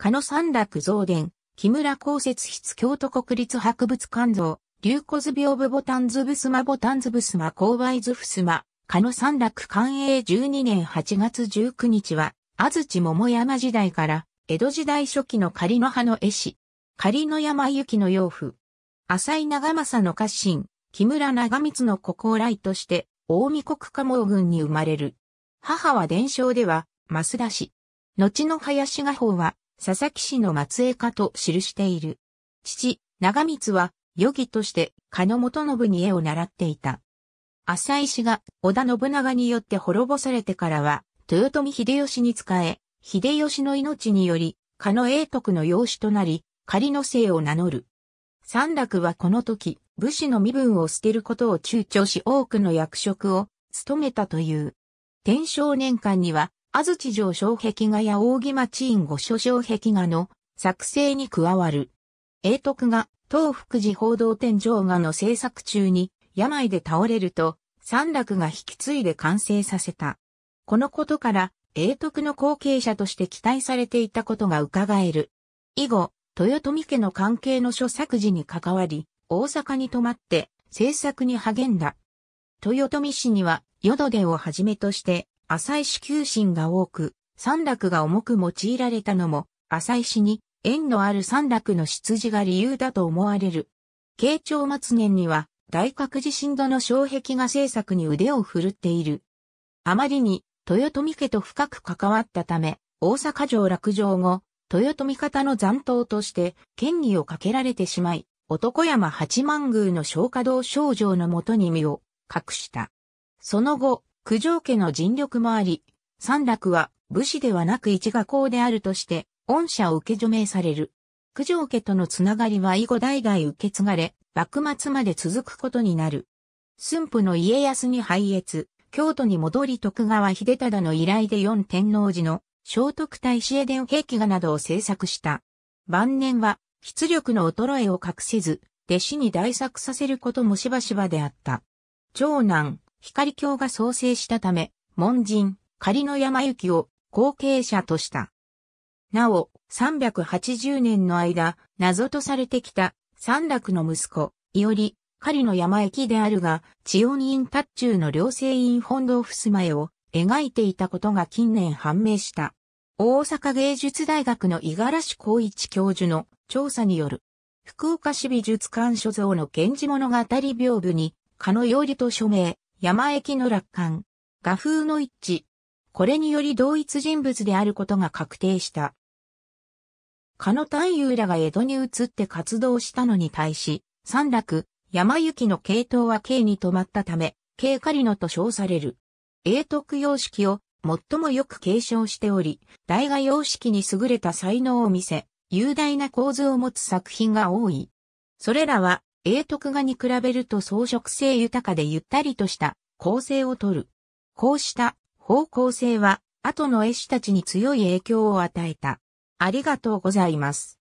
加野山楽増伝、木村公設室京都国立博物館像、竜骨屏風ボタンズブスマボタンズブスマ勾配ズフスマ、加野山楽寛永12年8月19日は、安土桃山時代から江戸時代初期の仮の葉の絵師、仮の山行の養父、浅井長政の家臣、木村長光の古高来として、大見国家毛軍に生まれる。母は伝承では、増田氏。後の林画法は、佐々木氏の末裔家と記している。父、長光は、余儀として、加野元信に絵を習っていた。浅井氏が、織田信長によって滅ぼされてからは、豊臣秀吉に仕え、秀吉の命により、加野永徳の養子となり、仮の姓を名乗る。三楽はこの時、武士の身分を捨てることを躊躇し多くの役職を務めたという。天正年間には、安土城小壁画や扇町院御所小壁画の作成に加わる。永徳が東福寺報道天井画の制作中に病で倒れると、三楽が引き継いで完成させた。このことから、永徳の後継者として期待されていたことが伺える。以後、豊臣家の関係の諸作事に関わり、大阪に泊まって制作に励んだ。豊臣氏には、淀殿をはじめとして、浅井氏求心が多く、三楽が重く用いられたのも、浅井氏に縁のある三楽の出自が理由だと思われる。慶長末年には、大覚寺神土の障壁画制作に腕を振るっている。あまりに、豊臣家と深く関わったため、大阪城落城後、豊臣方の残党として、権利をかけられてしまい、男山八幡宮の昇華道少女のもとに身を隠した。その後、九条家の尽力もあり、三楽は武士ではなく一画校であるとして、恩赦を受け除名される。九条家とのつながりは以後代々受け継がれ、幕末まで続くことになる。駿府の家康に拝謁、京都に戻り徳川秀忠の依頼で四天王寺の聖徳太子絵伝兵器画などを制作した。晩年は、出力の衰えを隠せず、弟子に代作させることもしばしばであった。長男、光教が創生したため、門人、仮の山行きを後継者とした。なお、380年の間、謎とされてきた三楽の息子、伊織、仮の山駅であるが、千代院達中の両生院本堂襖絵を描いていたことが近年判明した。大阪芸術大学の五十嵐光一教授の調査による、福岡市美術館所蔵の源氏物語屏風に、加野よりと署名、山駅の楽観、画風の一致。これにより同一人物であることが確定した。加野太夫らが江戸に移って活動したのに対し、三楽、山行きの系統は京に止まったため、京狩野と称される。永徳様式を最もよく継承しており、大画様式に優れた才能を見せ、雄大な構図を持つ作品が多い。それらは、永徳画に比べると装飾性豊かでゆったりとした構成をとる。こうした方向性は、後の絵師たちに強い影響を与えた。ありがとうございます。